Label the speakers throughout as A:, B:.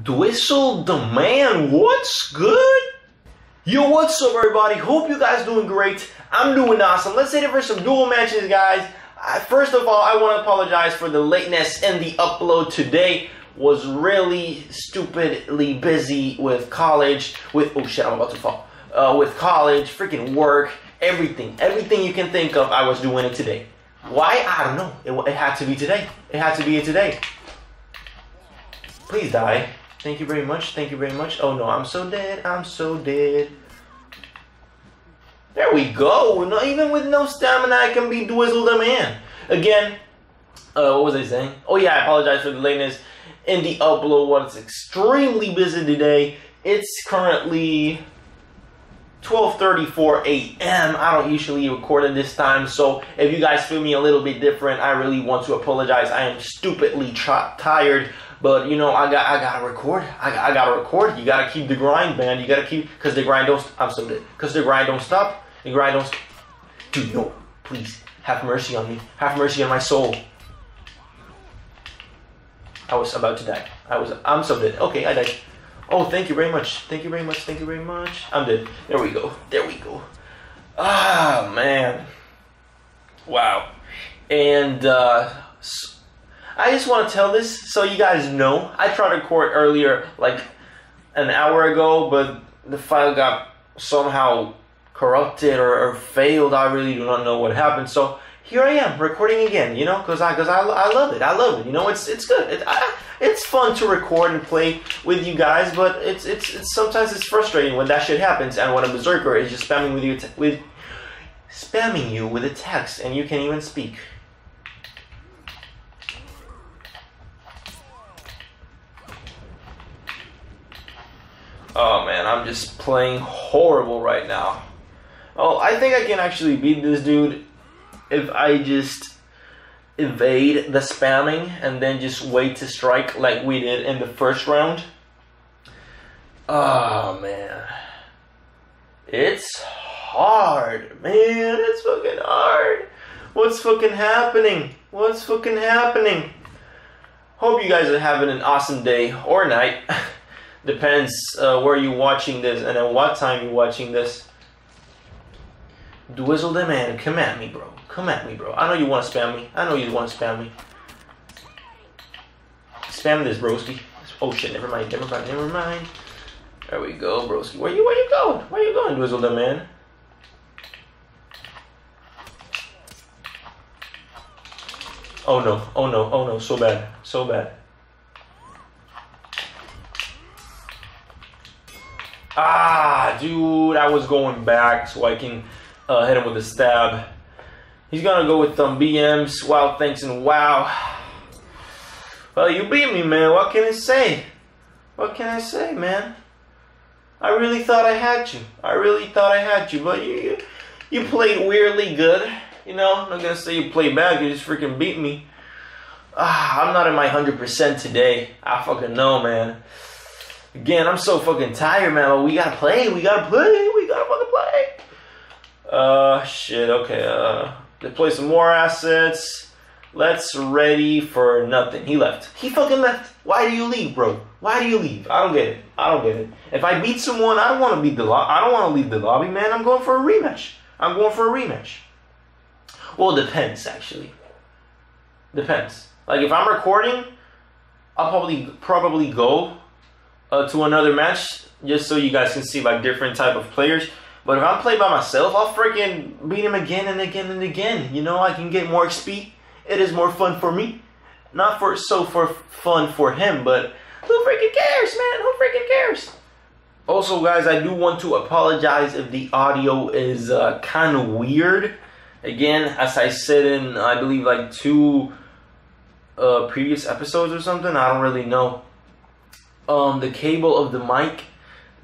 A: Dwizzle the man, what's good? Yo, what's up, everybody? Hope you guys doing great. I'm doing awesome. Let's hit it for some dual matches, guys. First of all, I want to apologize for the lateness in the upload today. Was really stupidly busy with college. With oh shit, I'm about to fall. Uh, with college, freaking work, everything, everything you can think of. I was doing it today. Why? I don't know. It, it had to be today. It had to be today. Please die. Thank you very much. Thank you very much. Oh no, I'm so dead. I'm so dead. There we go. No, even with no stamina, I can be Dwizzle the man. Again, uh, what was I saying? Oh yeah, I apologize for the lateness in the upload. Was extremely busy today. It's currently 12:34 a.m. I don't usually record at this time, so if you guys feel me a little bit different, I really want to apologize. I am stupidly tired but you know, I got I gotta record. I, I gotta record. You gotta keep the grind, man. You gotta keep because the grind don't. I'm so dead. Because the grind don't stop. The grind don't. Dude, no, please have mercy on me. Have mercy on my soul. I was about to die. I was. I'm so dead. Okay, I died. Oh, thank you very much. Thank you very much. Thank you very much. I'm dead. There we go. There we go. Ah, man. Wow. And uh, I just want to tell this so you guys know. I tried to record earlier, like an hour ago, but the file got somehow corrupted or, or failed. I really do not know what happened. So here I am recording again. You know, because I because I, I love it. I love it. You know, it's it's good. It, I, it's fun to record and play with you guys, but it's, it's it's sometimes it's frustrating when that shit happens and when a berserker is just spamming with you with spamming you with a text and you can't even speak. Oh man, I'm just playing horrible right now. Oh, I think I can actually beat this dude if I just evade the spamming and then just wait to strike like we did in the first round. Oh man. It's hard, man. It's fucking hard. What's fucking happening? What's fucking happening? Hope you guys are having an awesome day or night. Depends uh, where you're watching this and at what time you're watching this. Dwizzle the man, come at me, bro. Come at me, bro. I know you want to spam me. I know you want to spam me. Spam this, broski. Oh shit, never mind, never mind, never mind. There we go, broski. Where you where you going? Where you going, Dwizzle the man? Oh no, oh no, oh no, so bad, so bad. Ah, dude, I was going back so I can uh, hit him with a stab. He's gonna go with some BMs, wild thanks, and wow. Well, you beat me, man. What can I say? What can I say, man? I really thought I had you. I really thought I had you, but you you, you played weirdly good. You know, I'm not gonna say you played bad. You just freaking beat me. Ah, I'm not in my hundred percent today. I fucking know, man. Again, I'm so fucking tired, man. But we gotta play. We gotta play. We gotta fucking play. Uh, shit. Okay. Uh, they play some more assets. Let's ready for nothing. He left. He fucking left. Why do you leave, bro? Why do you leave? I don't get it. I don't get it. If I beat someone, I don't want to beat the lobby. I don't want to leave the lobby, man. I'm going for a rematch. I'm going for a rematch. Well, it depends, actually. Depends. Like if I'm recording, I'll probably probably go uh, to another match just so you guys can see like different type of players. But if I'm playing by myself, I'll freaking beat him again and again and again. You know, I can get more XP. It is more fun for me. Not for so for fun for him, but who freaking cares, man? Who freaking cares? Also, guys, I do want to apologize if the audio is uh, kind of weird. Again, as I said in, I believe, like two uh, previous episodes or something, I don't really know um, the cable of the mic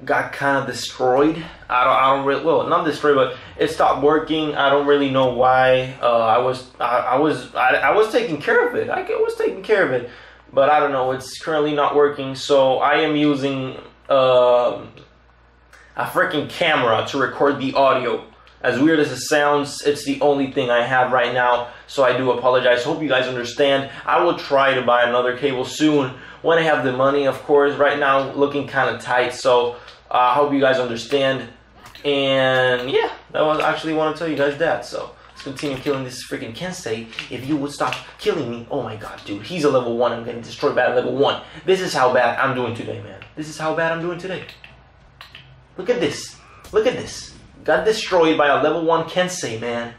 A: got kind of destroyed. I don't, I don't really, well, not destroyed, but it stopped working. I don't really know why. Uh, I was, I, I was, I, I, was taking care of it. I was taking care of it, but I don't know. It's currently not working. So I am using uh, a freaking camera to record the audio. As weird as it sounds, it's the only thing I have right now, so I do apologize. Hope you guys understand. I will try to buy another cable soon, when I have the money, of course. Right now, looking kind of tight, so uh, I hope you guys understand. And yeah, that was actually want to tell you guys that. So let's continue killing this freaking Kensei. If you would stop killing me, oh my god, dude, he's a level one. I'm getting destroyed by a level one. This is how bad I'm doing today, man. This is how bad I'm doing today. Look at this. Look at this. Got destroyed by a level one Kensei, man.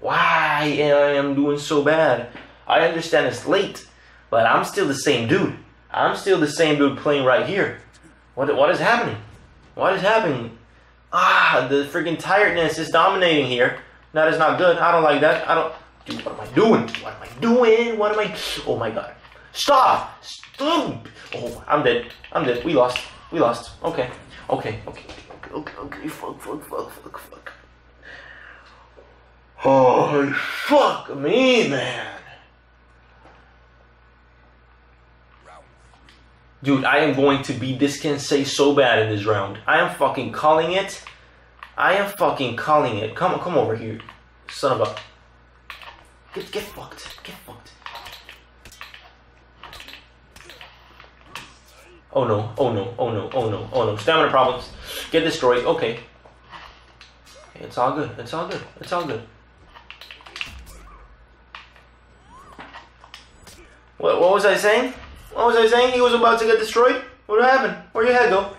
A: Why am I doing so bad? I understand it's late, but I'm still the same dude. I'm still the same dude playing right here. What what is happening? What is happening? Ah, the freaking tiredness is dominating here. That is not good. I don't like that. I don't. Dude, what am I doing? What am I doing? What am I? Oh my god! Stop! Stop! Oh, I'm dead. I'm dead. We lost. We lost. Okay. Okay. Okay. Okay. Okay. Fuck. Fuck. Fuck. Fuck. Fuck. Oh, fuck me, man. Dude, I am going to be this Kensei so bad in this round. I am fucking calling it. I am fucking calling it. Come come over here. Son of a Get get fucked. Get fucked. Oh no, oh no, oh no, oh no, oh no. Stamina problems. Get destroyed. Okay. It's all good. It's all good. It's all good. What, what was I saying? What was I saying? He was about to get destroyed? What happened? Where your head go?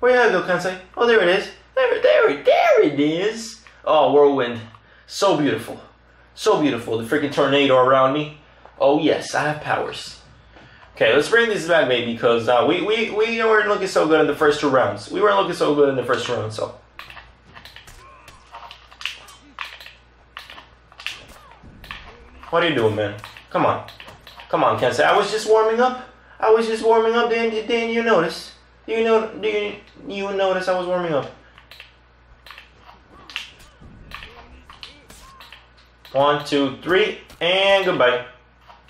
A: Where your head go, Kensei? Oh, there it is. There, there, there it is. Oh, whirlwind. So beautiful. So beautiful. The freaking tornado around me. Oh, yes, I have powers. Okay, let's bring these back, maybe, because uh, we, we, we weren't looking so good in the first two rounds. We weren't looking so good in the first round, so. What are you doing, man? Come on. Come on, Kensei. I was just warming up. I was just warming up. Didn't, didn't you notice? Do you know? Do you, you notice I was warming up? One, two, three, and goodbye.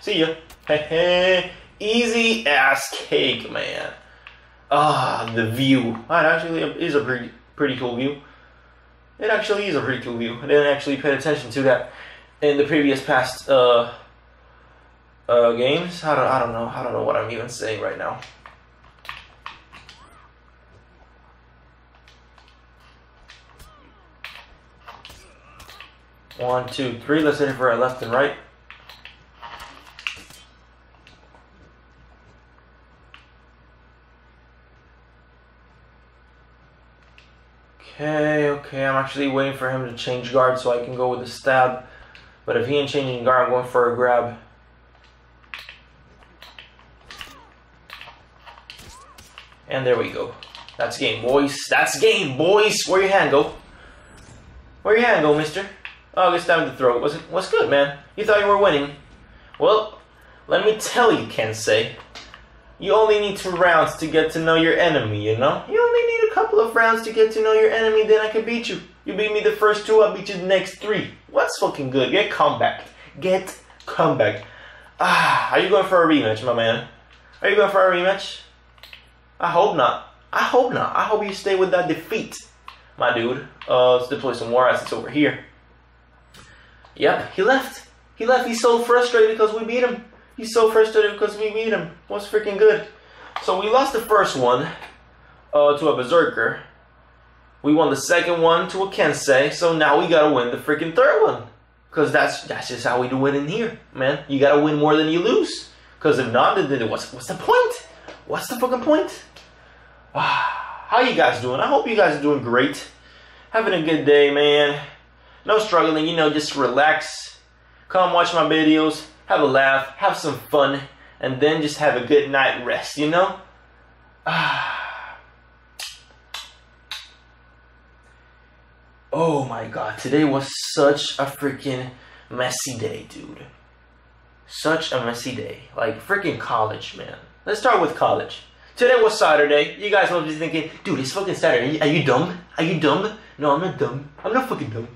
A: See ya. Hey, hey. Easy ass cake, man. Ah, the view. That actually is a pretty, pretty cool view. It actually is a pretty cool view. I didn't actually pay attention to that in the previous past uh, uh, games. I don't, I don't know. I don't know what I'm even saying right now. One, two, three. Let's hit it for our left and right. Okay, okay, I'm actually waiting for him to change guard so I can go with the stab. But if he ain't changing guard, I'm going for a grab. And there we go. That's game, boys. That's game, boys. Where your hand go? Where your hand go, mister? Oh, it's time to throw. What's, what's good, man? You thought you were winning. Well, let me tell you, Kensei. You only need two rounds to get to know your enemy, you know? You only need a couple of rounds to get to know your enemy, then I can beat you. You beat me the first two, I'll beat you the next three. What's fucking good? Get comeback. Get comeback. Ah, are you going for a rematch, my man? Are you going for a rematch? I hope not. I hope not. I hope you stay with that defeat, my dude. Uh, let's deploy some more assets over here. Yep, he left. He left. He's so frustrated because we beat him. He's so frustrated because we beat him. What's freaking good? So we lost the first one uh, to a Berserker. We won the second one to a Kensei. So now we gotta win the freaking third one. Cause that's that's just how we do it in here, man. You gotta win more than you lose. Cause if not, then what's what's the point? What's the fucking point? How you guys doing? I hope you guys are doing great. Having a good day, man. No struggling, you know, just relax. Come watch my videos, have a laugh, have some fun, and then just have a good night rest, you know? Oh my god, today was such a freaking messy day, dude. Such a messy day. Like freaking college, man. Let's start with college. Today was Saturday. You guys will be thinking, dude, it's fucking Saturday. Are you dumb? Are you dumb? No, I'm not dumb. I'm not fucking dumb.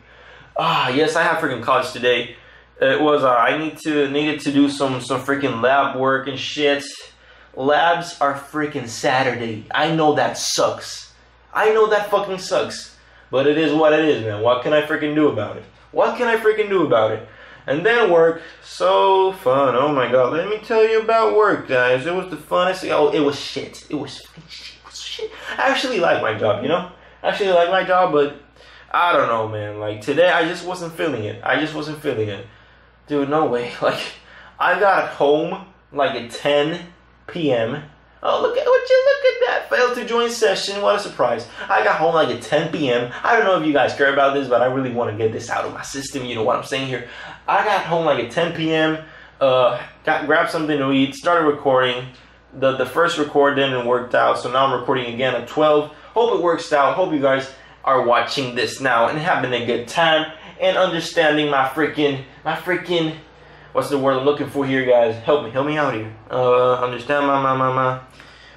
A: Ah, yes, I have freaking college today. It was uh, I need to needed to do some some freaking lab work and shit. Labs are freaking Saturday. I know that sucks. I know that fucking sucks. But it is what it is, man. What can I freaking do about it? What can I freaking do about it? And then work, so fun. Oh my god, let me tell you about work, guys. It was the funnest. Oh, it was shit. It was shit. It was shit. I actually like my job, you know. I actually like my job, but I don't know, man. Like today, I just wasn't feeling it. I just wasn't feeling it, dude. No way. Like I got home like at 10 p.m. Oh, look at what you look at that. Failed to join session. What a surprise. I got home like at 10 p.m. I don't know if you guys care about this, but I really want to get this out of my system. You know what I'm saying here? I got home like at 10 p.m. Uh, got grabbed something to eat, started recording. The the first record didn't work out, so now I'm recording again at 12. Hope it works out. Hope you guys are watching this now and having a good time and understanding my freaking my freaking what's the word I'm looking for here, guys? Help me, help me out here. Uh, understand my my my my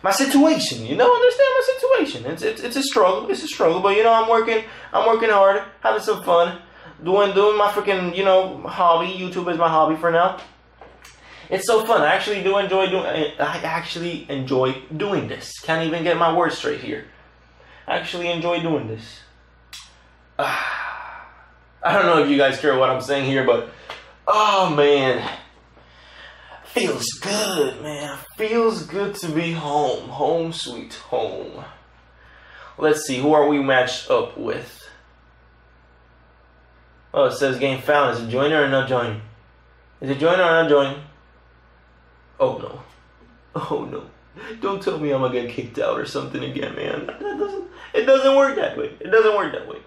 A: my situation. You know, understand my situation. It's it's it's a struggle. It's a struggle, but you know, I'm working. I'm working hard, having some fun, doing doing my freaking you know hobby. YouTube is my hobby for now. It's so fun. I actually do enjoy doing. I actually enjoy doing this. Can't even get my words straight here. I actually enjoy doing this. I don't know if you guys care what I'm saying here, but oh man, feels good, man. Feels good to be home. Home sweet home. Let's see, who are we matched up with? Oh, it says game found. Is it joiner or not joining? Is it joiner or not joining? Oh no. Oh no. Don't tell me I'm gonna get kicked out or something again, man. That doesn't it doesn't work that way. It doesn't work that way.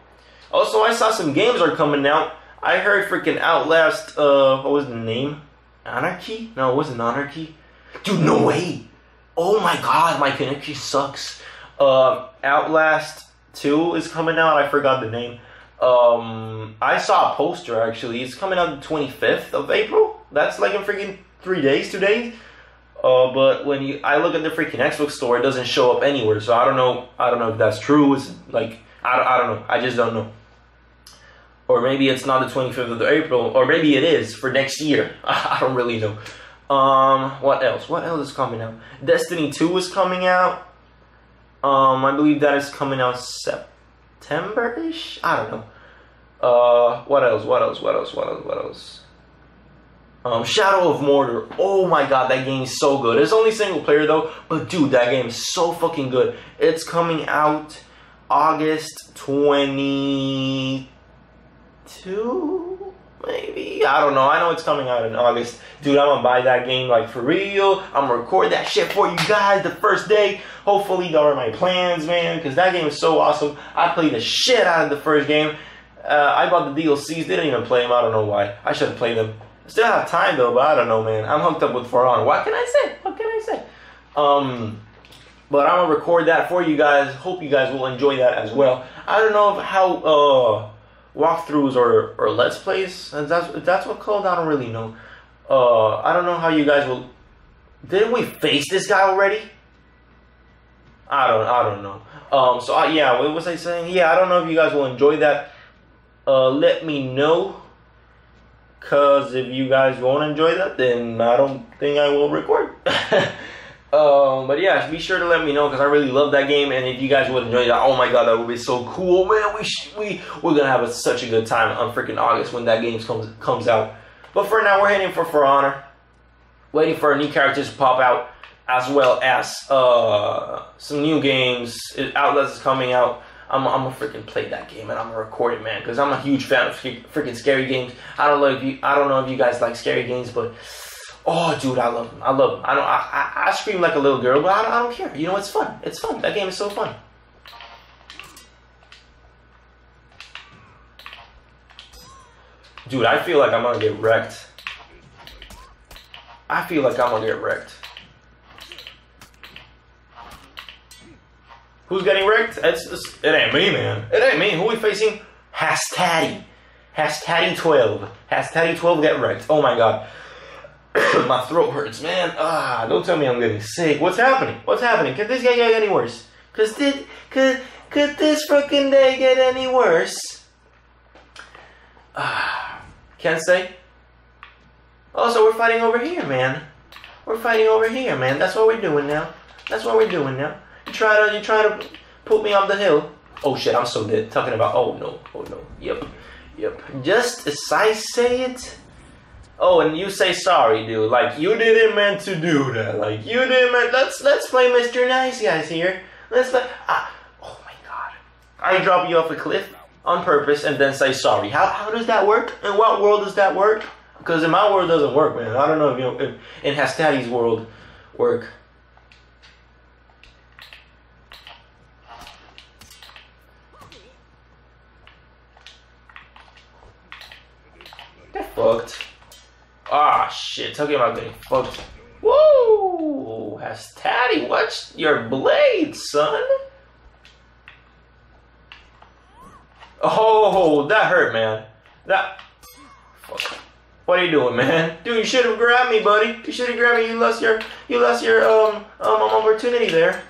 A: Also, I saw some games are coming out. I heard freaking Outlast, uh, what was the name? Anarchy? No, it wasn't Anarchy. Dude, no way! Oh my god, my connection sucks. Uh, Outlast 2 is coming out. I forgot the name. Um, I saw a poster actually. It's coming out the 25th of April. That's like in freaking three days, two days. Uh, but when you, I look at the freaking Xbox store, it doesn't show up anywhere. So I don't know. I don't know if that's true. It's like I I don't know. I just don't know. Or maybe it's not the 25th of April, or maybe it is for next year. I don't really know. Um, what else? What else is coming out? Destiny 2 is coming out. Um, I believe that is coming out September-ish. I don't know. Uh, what else? What else? What else? What else? What else? Um, Shadow of Mordor. Oh my god, that game is so good. It's only single player though, but dude, that game is so fucking good. It's coming out August 22, maybe? I don't know. I know it's coming out in August. Dude, I'm gonna buy that game like for real. I'm gonna record that shit for you guys the first day. Hopefully, those are my plans, man, because that game is so awesome. I played the shit out of the first game. Uh, I bought the DLCs, didn't even play them. I don't know why. I should have played them. Still have time though, but I don't know, man. I'm hooked up with For Honor. What can I say? What can I say? Um, but I'm gonna record that for you guys. Hope you guys will enjoy that as well. I don't know how uh, walkthroughs or or let's plays. And that's that's what called. I don't really know. Uh, I don't know how you guys will. Didn't we face this guy already? I don't. I don't know. Um. So uh, yeah. What was I saying? Yeah. I don't know if you guys will enjoy that. Uh. Let me know. Cause if you guys won't enjoy that, then I don't think I will record. um, but yeah, be sure to let me know because I really love that game, and if you guys would enjoy that, oh my god, that would be so cool, man. We sh- we we're gonna have a, such a good time on freaking August when that game comes comes out. But for now, we're heading for For Honor, waiting for new characters to pop out, as well as uh some new games. Outlast is coming out. I'm, I'm gonna freaking play that game and I'm gonna record it, man, because I'm a huge fan of freaking scary games. I don't know if you, I don't know if you guys like scary games, but oh, dude, I love them. I love them. I don't, I, I, I scream like a little girl, but I don't, I don't care. You know, it's fun. It's fun. That game is so fun. Dude, I feel like I'm gonna get wrecked. I feel like I'm gonna get wrecked. Who's getting wrecked? It's, it's, it ain't me, man. It ain't me. Who we facing? Hastaddy. Hastaddy 12. Hastaddy 12 get wrecked. Oh my god. My throat hurts, man. Ah, don't tell me I'm getting sick. What's happening? What's happening? Could this guy get any worse? Cause did could could this freaking day get any worse? Ah, can't say. Also, we're fighting over here, man. We're fighting over here, man. That's what we're doing now. That's what we're doing now. You try to you try to put me up the hill. Oh shit, I'm so dead. Talking about oh no, oh no. Yep. Yep. Just as I say it, Oh, and you say sorry, dude. Like you didn't meant to do that. Like you didn't meant. Let's let's play Mr. Nice Guys here. Let's play. Ah, oh my God! I drop you off a cliff on purpose and then say sorry. How how does that work? In what world does that work? Because in my world it doesn't work, man. I don't know if you know, if in Hastati's world work. Fucked. Ah, shit. Talking about getting fucked. Whoa! Hastati, watched your blade, son? Oh, that hurt, man. That. Fuck. What are you doing, man? Dude, you should have grabbed me, buddy. You should have grabbed me. You lost your, you lost your um um opportunity there.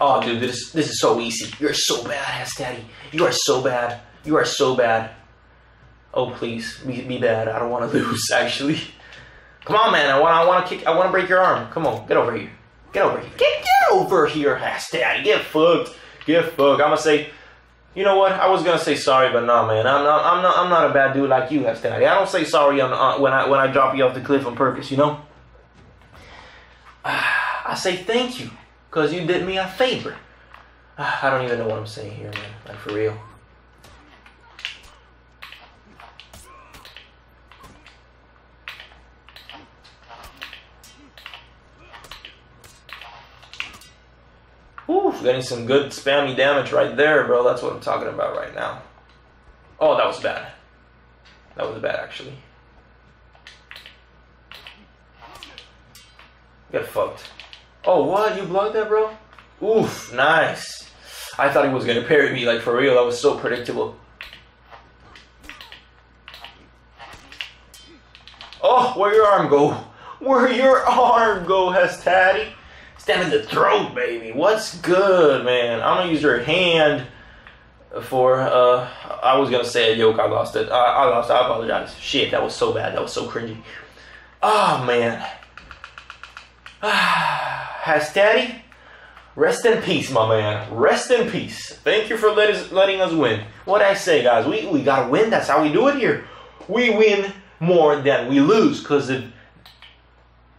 A: Oh, dude, this this is so easy. You're so bad, Daddy. You are so bad. You are so bad. Oh, please, be, be bad. I don't want to lose. Actually, come on, man. I want I want to kick. I want to break your arm. Come on, get over here. Get over here. Get get over here, ass Daddy. Get fucked. Get fucked. I'm gonna say. You know what? I was gonna say sorry, but nah, man. I'm not. I'm not. I'm not a bad dude like you, ass Daddy. I don't say sorry on, uh, when I when I drop you off the cliff on purpose. You know. I say thank you. Because you did me a favor. Ah, I don't even know what I'm saying here, man. Like, for real. Ooh, getting some good spammy damage right there, bro. That's what I'm talking about right now. Oh, that was bad. That was bad, actually. Get fucked. Oh, what? You blocked that, bro? Oof, nice. I thought he was gonna parry me, like for real. That was so predictable. Oh, where your arm go? Where your arm go, Hastati? Stab in the throat, baby. What's good, man? I'm gonna use your hand for, uh, I was gonna say a yoke. I lost it. I, I lost it. I apologize. Shit, that was so bad. That was so cringy. Oh, man. Hastati, rest in peace, my man. Rest in peace. Thank you for let us, letting us win. What I say, guys, we, we gotta win. That's how we do it here. We win more than we lose. Cause if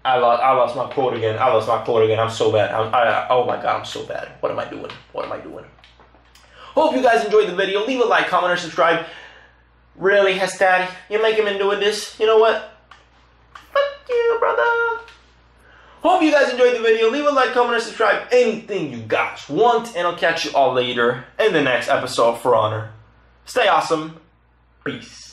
A: I lost, I lost my quote again. I lost my quote again. I'm so bad. I'm, I, oh my god, I'm so bad. What am I doing? What am I doing? Hope you guys enjoyed the video. Leave a like, comment, or subscribe. Really, Hastati, you're making me doing this. You know what? Fuck you, brother. Hope you guys enjoyed the video. Leave a like, comment, and subscribe. Anything you guys want. And I'll catch you all later in the next episode For Honor. Stay awesome. Peace.